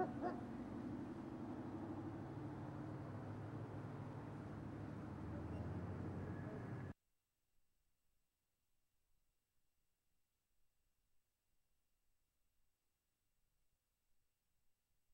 Ha, ha, ha.